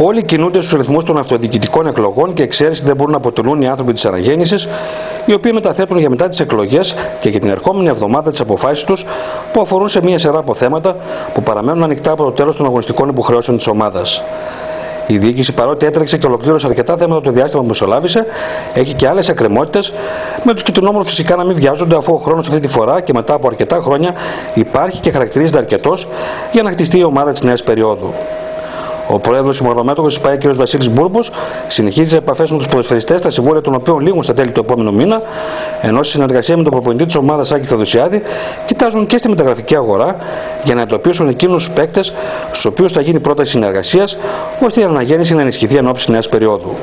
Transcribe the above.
Όλοι κινούνται στους ρυθμούς των αυτοδιοικητικών εκλογών και εξαίρεση δεν μπορούν να αποτελούν οι άνθρωποι της αναγέννησης, οι οποίοι μεταθέτουν για μετά τις εκλογές και για την ερχόμενη εβδομάδα τις αποφάσεις τους που αφορούν σε μία σειρά από θέματα που παραμένουν ανοιχτά από το τέλος των αγωνιστικών υποχρεώσεων της ομάδας. Η διοίκηση, παρότι έτρεξε και ολοκλήρωσε αρκετά θέματα το διάστημα που μεσολάβησε, έχει και άλλες εκκρεμότητες, με τους κοινωνόμορφου φυσικά να μην βιάζονται, αφού ο χρόνος αυτή τη φορά και μετά από αρκετά χρόνια υπάρχει και χαρακτηρίζεται αρκετός για να χτιστεί η ομάδα της νέας περίοδου. Ο πρόεδρος συμμορφωμέτωχο της ΠΑΕ, κ. Βασίλης Μπούρμπος, συνεχίζει επαφές με τους ποδοσφαιριστές, τα συμβόλαια των οποίων λήγουν στα τέλη του επόμενου μήνα, ενώ στη συνεργασία με τον προπονητή της ομάδας Άκη Θαδουσιάδη κοιτάζουν και στη μεταγραφική αγορά για να εντοπίσουν εκείνους τους παίκτες στους οποίους θα γίνει πρόταση συνεργασίας, ώστε η αναγέννηση να ενισχυθεί εν ώψη νέας περίοδου.